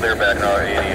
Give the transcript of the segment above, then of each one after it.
2K, clear back in our 88L.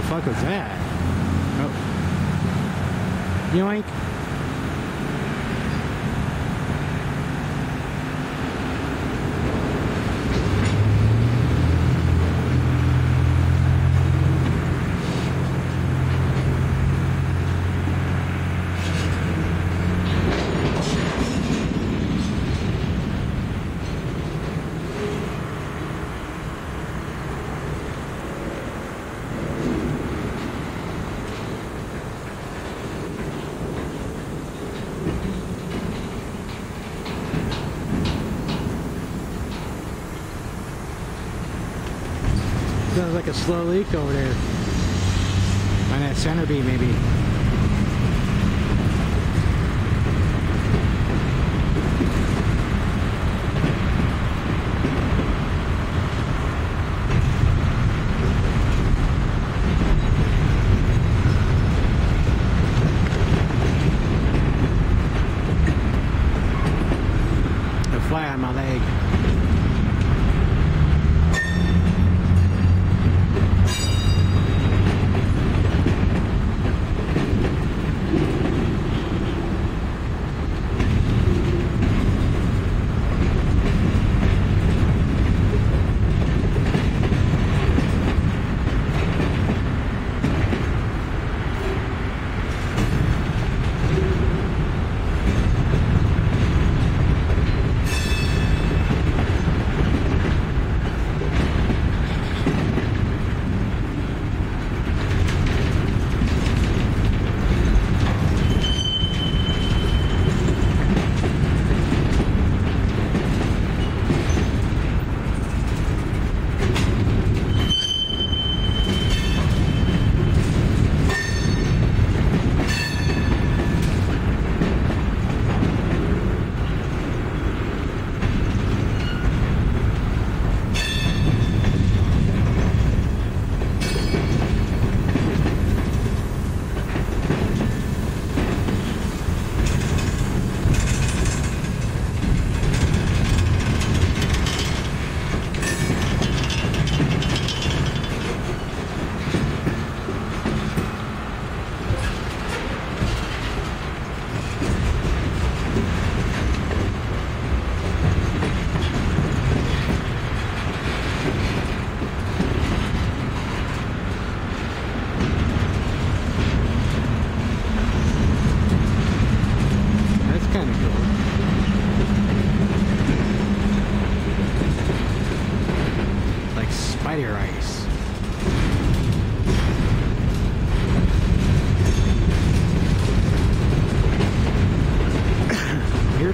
Fuck was that? Oh. Yoink. A slow leak over there. On that center beam, maybe.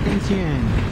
再见